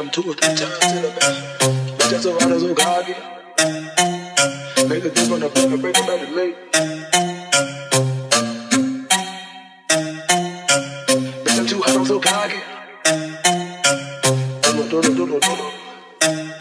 him two back. So cocky. Make a dip on the block and break him back to late. Bitch, I'm too hot, I'm so cocky. Do do do do do.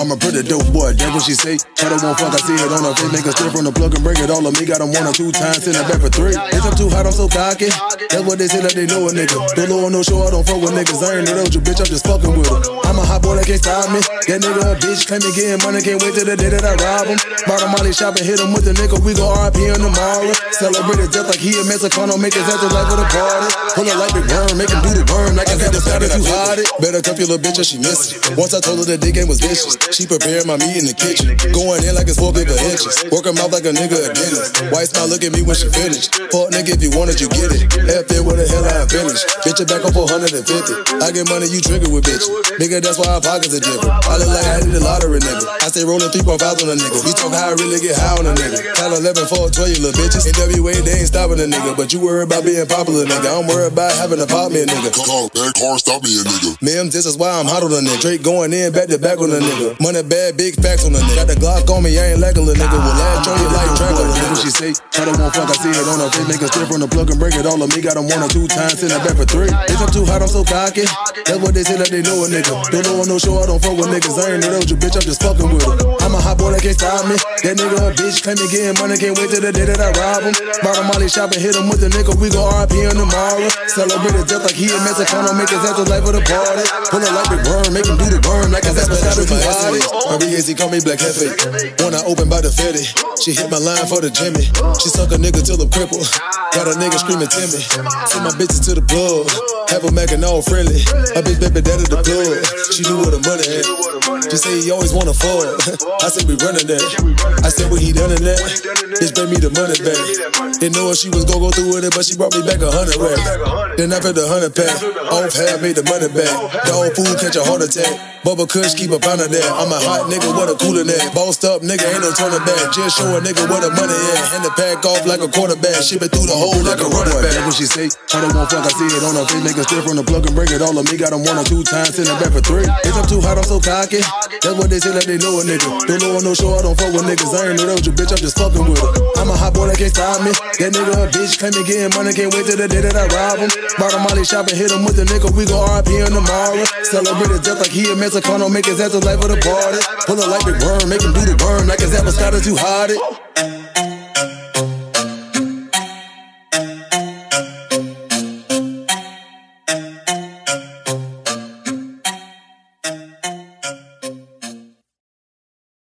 I'm a pretty dope boy, that's what she say. Try to won't fuck, I see it on her face. Make a strip from the plug and bring it all of me. Got him one or two times, send it back for three. Bitch, I'm too hot, I'm so cocky. That's what they say that they know a nigga. Don't on no show, I don't fuck with niggas. I ain't no you, bitch, I'm just fucking with her. I'm a hot boy that can't stop me. That nigga a bitch, claim me getting money, can't wait till the day that I rob him. A molly shop and hit him with the nigga, we go RP on tomorrow. Celebrate his death like he a Mexicano, make his ass the life of the party. Pull it like big worm, make him do the worm, like his head if you hot it. Better cuff your little bitch or she miss it. Once I told her that dick game was vicious, she prepared my meat in the kitchen. Going in like it's four bigger inches. Work her mouth like a nigga a dentist. White smile, look at me when she finished. Fuck nigga, if you want it, you get it. F it, what the hell I finished. Bitch, it back up 450. I get money, you trigger with bitches. Nigga, that's why our pockets are different. I look like I hit the lottery, nigga. I stay rolling 3.5 on a nigga. You talk how I really get high on a nigga. Count 11, 4, 12, you little bitches. NWA, they ain't stopping a nigga. But you worry about being popular, nigga. I'm worried about having a pop me, nigga. Car, car stop me, a nigga. Mim, this is why I'm hot on a nigga. Drake going in, back to back on a nigga. Money bad, big facts on the nigga. Got the Glock on me, I ain't like a little nigga. Will latch on you like Dracula. That's what she say. Try to won't fuck, I see it on her face. Make a strip from the plug and break it all of me. Got him one or two times, send it back for three. Bitch, I'm too hot, I'm so cocky. That's what they say that they know a nigga. Don't know no show, I don't fuck with niggas. I ain't no you, bitch, I'm just fucking with her. I'm a hot boy that can't stop me. That nigga a bitch, claim me getting money, can't wait till the day that I rob him. Bought a molly shop and hit him with the nigga, we go RP on tomorrow. Celebrate his death like he a Mexicano, make his ass the life of the party. Pull it like big worm, make him do the worm like his ass My BAC call me Black Hefe. When I open by the Fetty, she hit my line for the Jimmy. She suck a nigga till I'm crippled. Got a nigga screaming Timmy. Send my bitches to the plug. Have a Mac and all friendly. My bitch baby daddy the plug. She knew where the money at. She say he always wanna fuck. I said we running that. I said what he done in that. Bitch bring me the money back. Didn't know if she was gonna go through with it, but she brought me back a hundred racks. Then I the hundred pack. Off half made the money back. The Dog food catch a heart attack. Bubba Kush keep a pound of that. I'm a hot nigga, what a cooler that. Bossed up nigga, ain't no turning back. Just show a nigga where the money at. Hand the pack off like a quarterback. It through the hole like a running back. That's what she say. Try to won't fuck, I see it on her face. Make a strip from the plug and it all of me. Got him one or two times, send it back for three. Bitch, I'm too hot, I'm so cocky. That's what they say that they know a nigga. Don't know no show, I don't fuck with niggas. I ain't know that no you, bitch, I'm just fucking with her. I'm a hot boy that can't stop me. That nigga a bitch, claim me getting money, can't wait till the day that I rob him. Bought a molly shop and hit him with the nigga, we go RP on tomorrow. Celebrate his death like he a Mexicano, make his ass the life of the party. Pull it like big worm, make him do the worm like his was started too hot.